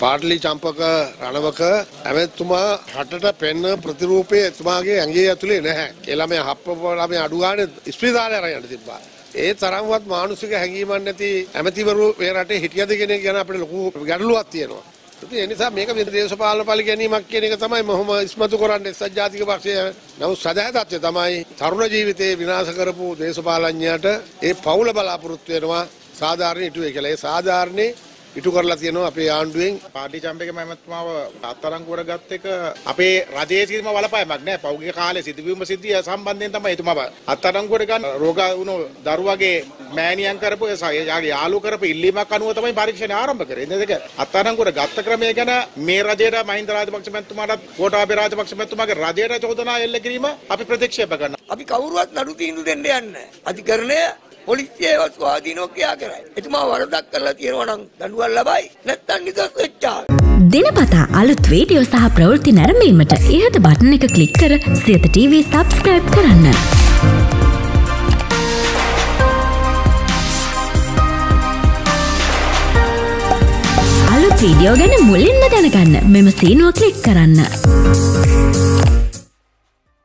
පාටලි චම්පක රණවක ඇමැත්තුමා රටට පෙන්න ප්‍රතිරූපය එතුමාගේ ඇගේ ඇතුළේ නැහැ. එළම හප්ප ළමේ අඩුගාන ස්ප්‍රීධාලය අරයන්න තිබ්බා. ඒ තරම්වත් මානුසික හැඟීමක් නැති ඇමතිවරු මේ රටේ හිටියද කියන එක ගැන අපිට ලොකු ගැටලුවක් තියෙනවා. ඉතින් ඒ නිසා මේක දේශපාලන පලි ගැනීමක් කියන එක තමයි මොහොම ඉස්මතු කරන්නේ එක්සත් ජාතික පක්ෂය. නමුත් සදා තත්ත්වය තමයි තරුණ ජීවිතේ විනාශ කරපු දේශපාලඥයාට ඒ පවුල බලාපොරොත්තු වෙනවා සාධාරණ ඉටුවේ කියලා. ඒ සාධාරණේ ඉටු කරලා තියෙනවා අපේ ආණ්ඩුවෙන් පාටි චම්පක මැමත්මාව අත්තරංගුවට ගත් එක අපේ රජයේ සිදුම බලපෑමක් නෑ පෞද්ගලික කාලේ සිදුවීම සිද්ධිය සම්බන්ධයෙන් තමයි එතුමාව අත්තරංගුවට ගන්න රෝග වුණු දරුවගේ මෑණියන් කරපු යාගේ යාළු කරපු ඉල්ලීමක් අනුව තමයි පරීක්ෂණය ආරම්භ කරේ. ඉතින් ඒක අත්තරංගුවට ගත්ත ක්‍රමය ගැන මේ රජයට මහින්ද රාජපක්ෂ මැතිතුමාටත් ගෝඨාභය රාජපක්ෂ මැතිතුමාගේ රජයට චෝදනා එල්ල කිරීම අපි ප්‍රතික්ෂේප කරනවා. අපි කවුරුවත් නඩු තීන්දුව දෙන්න යන්නේ අධිකරණය පොලිසියවත් ස්වාධීනව ක්‍රියා කරයි. එතුමා වරදක් කරලා තියෙනවා නම් දඬුවම් ලබයි. නැත්නම් නිදොස් වෙච්චා. දිනපතා අලුත් වීඩියෝ සහ ප්‍රවෘත්ති නැරඹීමට ඉහත බටන එක ක්ලික් කර සියත TV සබස්ක්‍රයිබ් කරන්න. අලුත් වීඩියෝ ගැන මුලින්ම දැනගන්න මෙම සීනුව ක්ලික් කරන්න.